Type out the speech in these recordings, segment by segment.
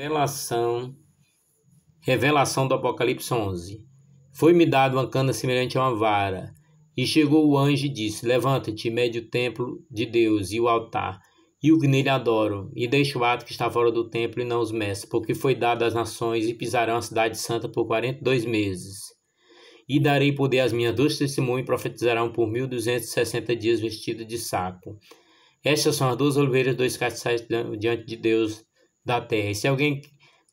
Revelação, revelação do Apocalipse 11. Foi-me dado uma cana semelhante a uma vara, e chegou o anjo e disse: Levanta-te, mede o templo de Deus e o altar, e o que nele adoram, e deixa o ato que está fora do templo e não os meça, porque foi dado às nações e pisarão a cidade santa por quarenta e dois meses. E darei poder às minhas duas testemunhas e profetizarão por mil duzentos e sessenta dias vestidos de saco. Estas são as duas oliveiras, dois castiçais diante de Deus da terra. E se alguém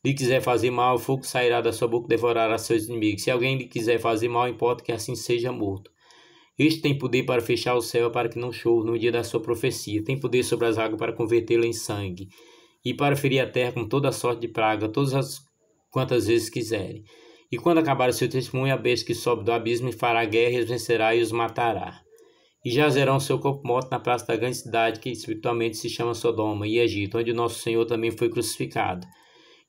lhe quiser fazer mal, o fogo sairá da sua boca devorará seus inimigos. Se alguém lhe quiser fazer mal, importa que assim seja morto. Este tem poder para fechar o céu para que não chova no dia da sua profecia. Tem poder sobre as águas para convertê-la em sangue. E para ferir a terra com toda sorte de praga, todas as quantas vezes quiserem. E quando acabar o seu testemunho, a besta que sobe do abismo fará guerra e os vencerá e os matará e jazerão seu corpo morto na praça da grande cidade que espiritualmente se chama Sodoma e Egito, onde nosso Senhor também foi crucificado.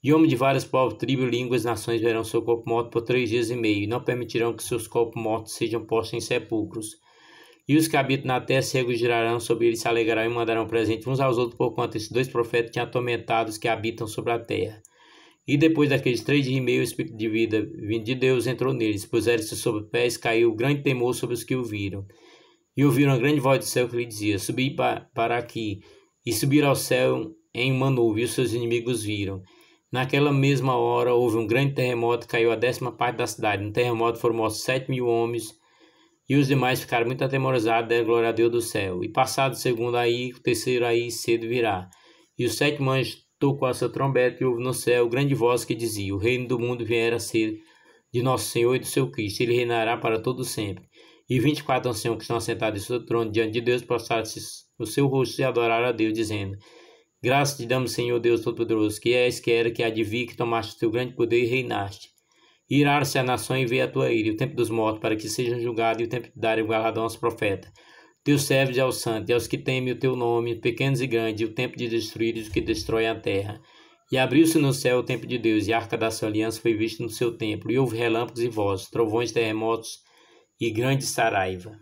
E homens de vários povos, tribos, línguas nações verão seu corpo morto por três dias e meio, e não permitirão que seus corpos mortos sejam postos em sepulcros. E os que habitam na terra se regozirão sobre eles, se alegrarão e mandarão presente uns aos outros, porquanto esses dois profetas tinham atormentado os que habitam sobre a terra. E depois daqueles três dias e meio, o Espírito de vida vindo de Deus entrou neles, puseram-se sobre pés, caiu grande temor sobre os que o viram. E ouviram uma grande voz do céu que lhe dizia: Subi para aqui. E subiram ao céu em uma nuvem, e os seus inimigos viram. Naquela mesma hora houve um grande terremoto, caiu a décima parte da cidade. No terremoto foram mortos sete mil homens, e os demais ficaram muito atemorizados, deram glória a Deus do céu. E passado o segundo aí, o terceiro aí cedo virá. E o sétimo anjo tocou a sua trombeta, e houve no céu grande voz que dizia: O reino do mundo viera a ser de nosso Senhor e do seu Cristo, ele reinará para todo sempre. E vinte e quatro anciãos que estão assentados em seu trono diante de Deus prostraram-se o seu rosto e adoraram a Deus, dizendo: Graças te damos, Senhor Deus Todo-Poderoso, que és, que era, que há de vir, que tomaste o teu grande poder e reinaste. Iraram-se a nação e veio a tua ira, e o tempo dos mortos, para que sejam julgados, e o tempo de dar o galardão aos profetas. Teus servos e aos santos, e aos que temem o teu nome, pequenos e grandes, e o tempo de destruir os que destroem a terra. E abriu-se no céu o tempo de Deus, e a arca da sua aliança foi vista no seu templo, e houve relâmpagos e vozes, trovões, terremotos, e grande saraiva.